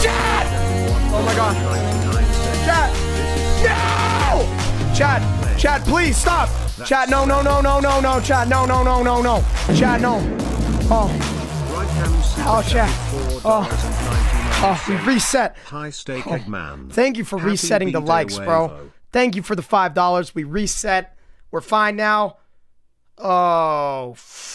Chad! Oh my god. Chad! No! Chad! Chad, please stop! Chad, no, no, no, no, no, no, Chad, no, no, no, no, no. Chad, no. Oh. Oh, Chad. Oh. Oh, we reset. High Steak oh. Eggman. Thank you for resetting the likes, bro. Thank you for the five dollars. We reset. We're fine now. Oh fuck.